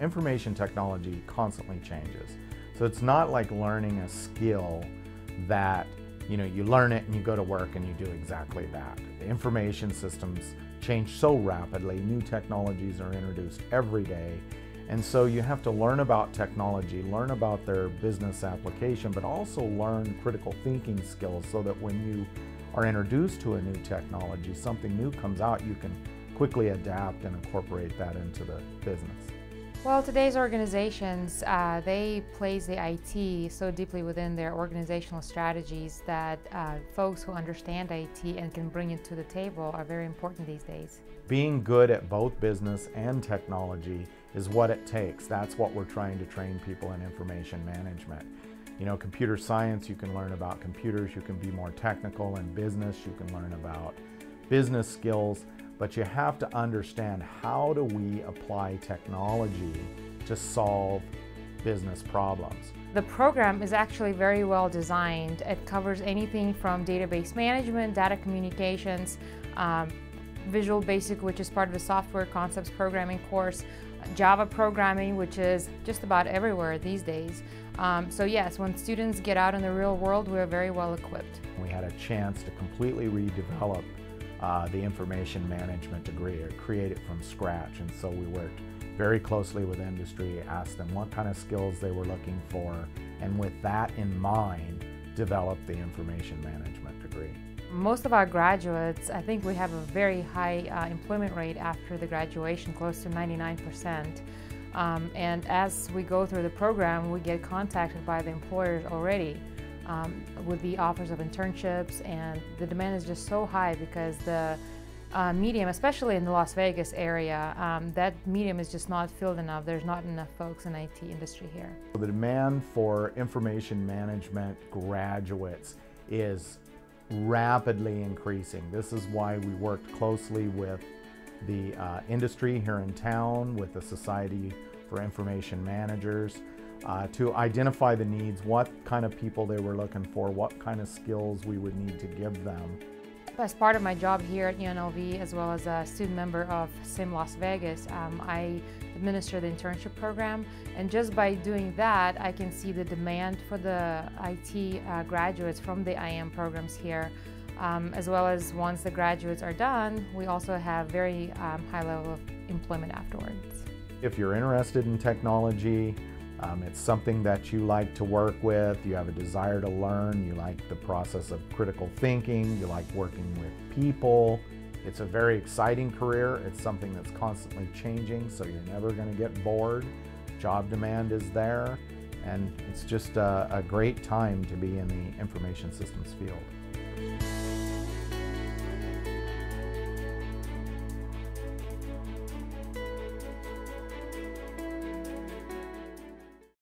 Information technology constantly changes. So it's not like learning a skill that you know you learn it and you go to work and you do exactly that. The information systems change so rapidly, new technologies are introduced every day. And so you have to learn about technology, learn about their business application, but also learn critical thinking skills so that when you are introduced to a new technology, something new comes out, you can quickly adapt and incorporate that into the business. Well, today's organizations, uh, they place the IT so deeply within their organizational strategies that uh, folks who understand IT and can bring it to the table are very important these days. Being good at both business and technology is what it takes. That's what we're trying to train people in information management. You know, computer science, you can learn about computers, you can be more technical. In business, you can learn about business skills, but you have to understand how do we apply technology to solve business problems. The program is actually very well designed. It covers anything from database management, data communications, um, Visual Basic, which is part of the software concepts programming course, Java programming, which is just about everywhere these days. Um, so yes, when students get out in the real world, we're very well equipped. We had a chance to completely redevelop uh, the information management degree or create it from scratch. And so we worked very closely with industry, asked them what kind of skills they were looking for, and with that in mind, developed the information management degree. Most of our graduates, I think we have a very high uh, employment rate after the graduation, close to 99%. Um, and as we go through the program, we get contacted by the employers already um, with the offers of internships, and the demand is just so high because the uh, medium, especially in the Las Vegas area, um, that medium is just not filled enough. There's not enough folks in IT industry here. The demand for information management graduates is rapidly increasing. This is why we worked closely with the uh, industry here in town, with the Society for Information Managers, uh, to identify the needs, what kind of people they were looking for, what kind of skills we would need to give them. As part of my job here at UNLV, as well as a student member of SIM Las Vegas, um, I administer the internship program. And just by doing that, I can see the demand for the IT uh, graduates from the IM programs here. Um, as well as once the graduates are done, we also have very um, high level of employment afterwards. If you're interested in technology, um, it's something that you like to work with, you have a desire to learn, you like the process of critical thinking, you like working with people. It's a very exciting career. It's something that's constantly changing, so you're never going to get bored. Job demand is there, and it's just a, a great time to be in the information systems field.